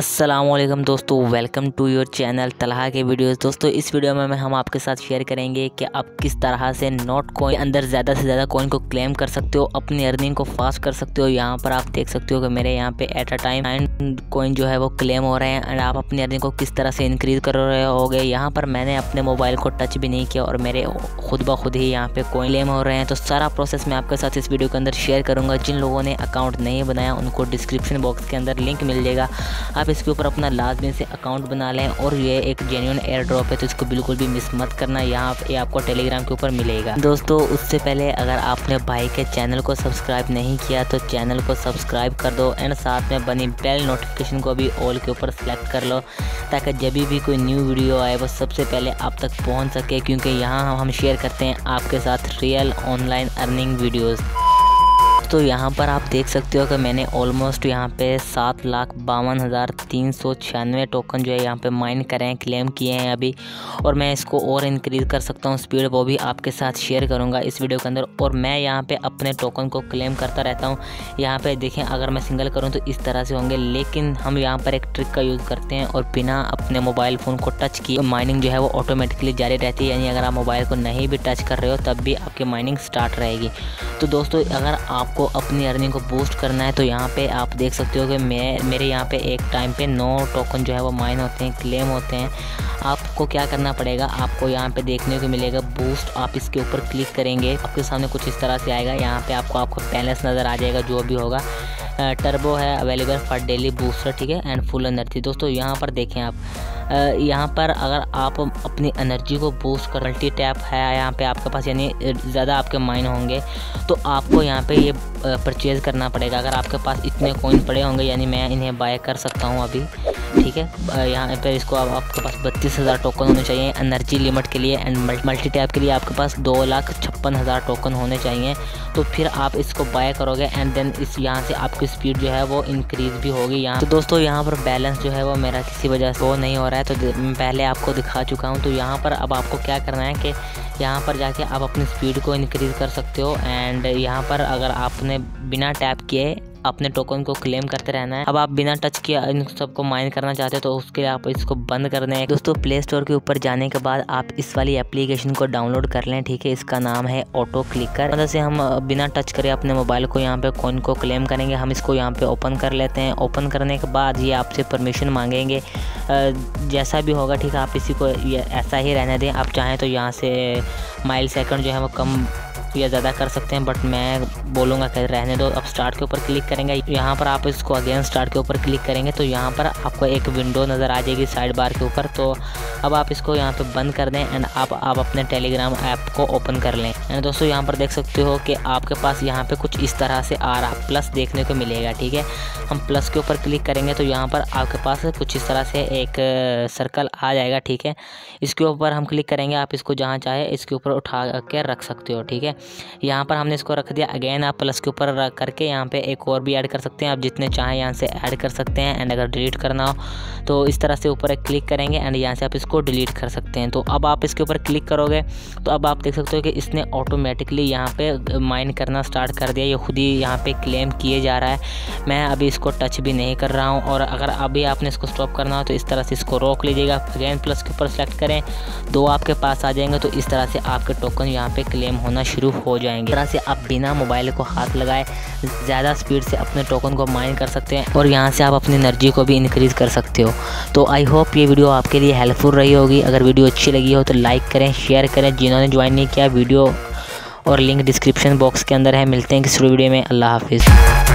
असलम दोस्तों welcome to your channel Talha के videos दोस्तों, इस वीडियो में हम आपके साथ शेयर करेंगे कि आप किस तरह से नोट कॉइन अंदर ज़्यादा से ज़्यादा कॉइन को क्लेम कर सकते हो, अपनी अर्निंग को फास्ट कर सकते हो। यहाँ पर आप देख सकते हो कि मेरे यहाँ पे at a time nine coin जो है वो क्लेम हो रहे हैं एंड आप अपनी अर्निंग को किस तरह से इंक्रीज़ कर रहे होगे। यहाँ पर मैंने अपने मोबाइल को टच भी नहीं किया और मेरे खुद ब खुद ही यहाँ पर कॉइन क्लेम हो रहे हैं। तो सारा प्रोसेस मैं आपके साथ इस वीडियो के अंदर शेयर करूँगा। जिन लोगों ने अकाउंट नहीं बनाया, उनको डिस्क्रिप्शन बॉक्स के अंदर लिंक मिल जाएगा। आप इसके ऊपर अपना लाजमी से अकाउंट बना लें और ये एक जेन्यून एयर ड्रॉप है तो इसको बिल्कुल भी मिस मत करना। यहाँ ये आपको टेलीग्राम के ऊपर मिलेगा। दोस्तों, उससे पहले अगर आपने भाई के चैनल को सब्सक्राइब नहीं किया तो चैनल को सब्सक्राइब कर दो एंड साथ में बनी बेल नोटिफिकेशन को भी ऑल के ऊपर सेलेक्ट कर लो, ताकि जब भी कोई न्यू वीडियो आए, वो सबसे पहले आप तक पहुँच सके, क्योंकि यहाँ हम शेयर करते हैं आपके साथ रियल ऑनलाइन अर्निंग वीडियोज़ दोस्तों यहाँ पर आप देख सकते हो कि मैंने ऑलमोस्ट यहाँ पे सात लाख बावन हज़ार तीन सौ छियानवे टोकन जो है यहाँ पे माइन करे हैं क्लेम किए हैं अभी। और मैं इसको और इंक्रीज़ कर सकता हूँ स्पीड वो भी आपके साथ शेयर करूँगा इस वीडियो के अंदर। और मैं यहाँ पे अपने टोकन को क्लेम करता रहता हूँ। यहाँ पे देखें, अगर मैं सिंगल करूँ तो इस तरह से होंगे, लेकिन हम यहाँ पर एक ट्रिक का यूज़ करते हैं और बिना अपने मोबाइल फ़ोन को टच किए माइनिंग जो है वो ऑटोमेटिकली जारी रहती है। यानी अगर आप मोबाइल को नहीं भी टच कर रहे हो, तब भी आपकी माइनिंग स्टार्ट रहेगी। तो दोस्तों, अगर आपको आपको अपनी अर्निंग को बूस्ट करना है तो यहाँ पे आप देख सकते हो कि मैं, मेरे यहाँ पे एक टाइम पे नौ टोकन जो है वो माइन होते हैं क्लेम होते हैं। आपको क्या करना पड़ेगा? आपको यहाँ पे देखने को मिलेगा बूस्ट आप इसके ऊपर क्लिक करेंगे, आपके सामने कुछ इस तरह से आएगा। यहाँ पे आपको आपको बैलेंस नज़र आ जाएगा, जो भी होगा। टर्बो है अवेलेबल फॉर डेली बूस्टर ठीक है एंड फुल एनर्जी दोस्तों, यहाँ पर देखें आप यहाँ पर अगर आप अपनी एनर्जी को बूस्ट कर मल्टी टैप है यहाँ पे आपके पास, यानी ज़्यादा आपके माइन होंगे तो आपको यहाँ पे ये परचेज़ करना पड़ेगा। अगर आपके पास इतने कोइन पड़े होंगे, यानी मैं इन्हें बाय कर सकता हूँ अभी, ठीक है? यहाँ पर इसको अब आपके पास बत्तीस हज़ार टोकन होने चाहिए एनर्जी लिमिट के लिए एंड मल्टी टैप के लिए आपके पास दो लाख छप्पन हज़ार टोकन होने चाहिए। तो फिर आप इसको बाय करोगे एंड देन इस, यहाँ से आपकी स्पीड जो है वो इंक्रीज़ भी होगी यहाँ तो दोस्तों, यहाँ पर बैलेंस जो है वो मेरा किसी वजह से वो नहीं हो रहा है। तो मैं पहले आपको दिखा चुका हूँ। तो यहाँ पर अब आपको क्या करना है कि यहाँ पर जाके आप अपनी स्पीड को इनक्रीज़ कर सकते हो। एंड यहाँ पर अगर आपने बिना टैप किए अपने टोकन को क्लेम करते रहना है। अब आप बिना टच किए इन सबको माइन करना चाहते हो तो उसके लिए आप इसको बंद कर दें। दोस्तों प्ले स्टोर के ऊपर जाने के बाद आप इस वाली एप्लीकेशन को डाउनलोड कर लें, ठीक है? इसका नाम है ऑटो क्लिकर मतलब से हम बिना टच करे अपने मोबाइल को यहाँ पे कॉइन को क्लेम करेंगे। हम इसको यहाँ पे ओपन कर लेते हैं। ओपन करने के बाद ये आपसे परमिशन मांगेंगे। जैसा भी होगा, ठीक है? आप इसी को ऐसा ही रहने दें। आप चाहें तो यहाँ से माइल सेकंड जो है, वो कम या ज़्यादा कर सकते हैं बट मैं बोलूँगा कि रहने दो। अब स्टार्ट के ऊपर क्लिक करेंगे। यहाँ पर आप इसको अगेन स्टार्ट के ऊपर क्लिक करेंगे तो यहाँ पर आपको एक विंडो नज़र आ जाएगी साइड बार के ऊपर। तो अब आप इसको यहाँ पर बंद कर दें एंड आप आप अपने टेलीग्राम ऐप को ओपन कर लें। एंड दोस्तों? यहाँ पर देख सकते हो कि आपके पास यहाँ पे कुछ इस तरह से आ रहा प्लस देखने को मिलेगा, ठीक है? हम प्लस के ऊपर क्लिक करेंगे तो यहाँ पर आपके पास कुछ इस तरह से एक सर्कल आ जाएगा, ठीक है? इसके ऊपर हम क्लिक करेंगे, आप इसको जहाँ चाहे इसके ऊपर उठा के रख सकते हो, ठीक है? यहाँ पर हमने इसको रख दिया अगेन आप प्लस के ऊपर रख करके यहाँ पर एक और भी ऐड कर सकते हैं। आप जितने चाहें यहाँ से ऐड कर सकते हैं एंड अगर डिलीट करना हो तो इस तरह से ऊपर एक क्लिक करेंगे एंड यहाँ से आप इसको डिलीट कर सकते हैं। तो अब आप इसके ऊपर क्लिक करोगे तो अब आप देख सकते हो कि इसने ऑटोमेटिकली यहाँ पे माइन करना स्टार्ट कर दिया। ये खुद ही यहाँ पे क्लेम किए जा रहा है। मैं अभी इसको टच भी नहीं कर रहा हूँ और अगर अभी आपने इसको स्टॉप करना हो तो इस तरह से इसको रोक लीजिएगा। अगेन प्लस के ऊपर सेलेक्ट करें। दो आपके पास आ जाएँगे तो इस तरह से आपके टोकन यहाँ पे क्लेम होना शुरू हो जाएँगे। इस तरह से आप बिना मोबाइल को हाथ लगाए ज़्यादा स्पीड से अपने टोकन को माइन कर सकते हैं और यहाँ से आप अपनी एनर्जी को भी इंक्रीज़ कर सकते हो। तो आई होप ये वीडियो आपके लिए हेल्पफुल रही होगी। अगर वीडियो अच्छी लगी हो तो लाइक करें शेयर करें। जिन्होंने ज्वाइन नहीं किया वीडियो और लिंक डिस्क्रिप्शन बॉक्स के अंदर है। मिलते हैं किसी वीडियो में। अल्लाह हाफिज़।